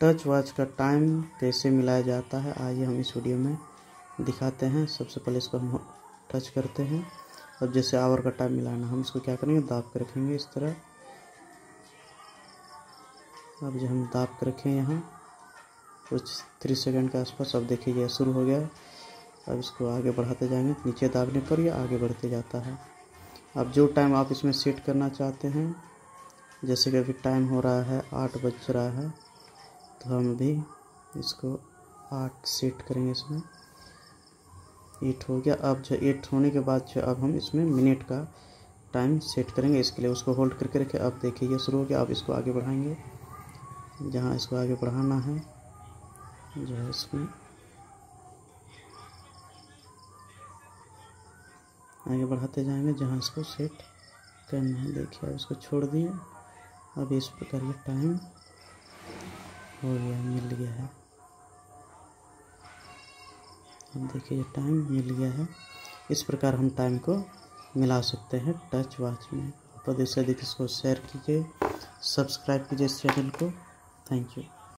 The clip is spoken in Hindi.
टच वॉच का टाइम कैसे मिलाया जाता है, आइए हम इस वीडियो में दिखाते हैं। सबसे पहले इसको हम टच करते हैं। अब जैसे आवर का टाइम मिलाना हम इसको क्या करेंगे? दाब के रखेंगे इस तरह। अब जो हम दाब के रखें यहाँ, कुछ थ्री सेकंड के आसपास। अब देखिए ये शुरू हो गया अब इसको आगे बढ़ाते जाएँगे। नीचे दाबने पर यह आगे बढ़ते जाता है। अब जो टाइम आप इसमें सेट करना चाहते हैं, जैसे कि अभी टाइम हो रहा है, आठ बज रहा है। तो हम अभी इसको आठ सेट करेंगे इसमें। एट हो गया। अब जो एट होने के बाद जो अब हम इसमें मिनट का टाइम सेट करेंगे इसके लिए। उसको होल्ड करके रखें। अब देखिए, ये शुरू हो गया। अब इसको आगे बढ़ाएँगे। जहाँ इसको आगे बढ़ाना है, जो है इसमें। आगे बढ़ाते जाएँगे, जहाँ इसको सेट करना है। देखिए इसको छोड़ दिए। अब इस प्रकार ये टाइम हो गया मिल गया है। अब देखिए टाइम मिल गया है। इस प्रकार हम टाइम को मिला सकते हैं टच वॉच में। तो अधिक से अधिक इसको शेयर कीजिए सब्सक्राइब कीजिए इस चैनल को। Thank you